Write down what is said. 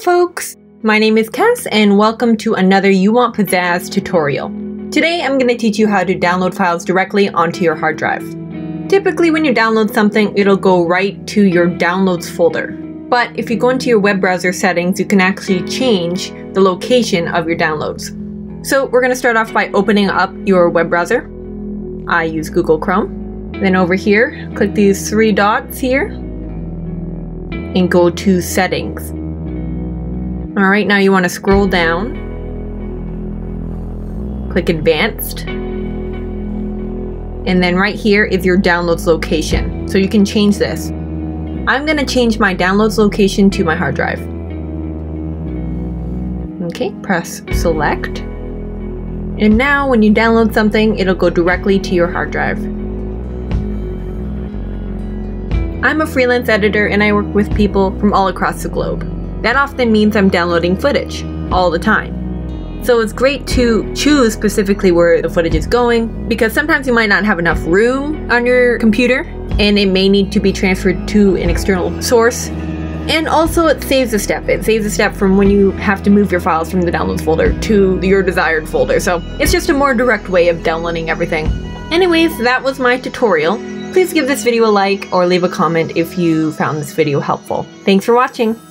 folks! My name is Cass and welcome to another You Want Pizzazz tutorial. Today I'm going to teach you how to download files directly onto your hard drive. Typically when you download something, it'll go right to your downloads folder. But if you go into your web browser settings, you can actually change the location of your downloads. So we're going to start off by opening up your web browser. I use Google Chrome. Then over here, click these three dots here and go to settings. All right, now you want to scroll down, click advanced, and then right here is your downloads location. So you can change this. I'm going to change my downloads location to my hard drive. Okay, press select. And now when you download something, it'll go directly to your hard drive. I'm a freelance editor and I work with people from all across the globe. That often means I'm downloading footage all the time. So it's great to choose specifically where the footage is going because sometimes you might not have enough room on your computer and it may need to be transferred to an external source. And also it saves a step. It saves a step from when you have to move your files from the downloads folder to your desired folder. So it's just a more direct way of downloading everything. Anyways, that was my tutorial. Please give this video a like or leave a comment if you found this video helpful. Thanks for watching!